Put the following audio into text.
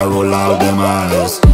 I roll out them eyes.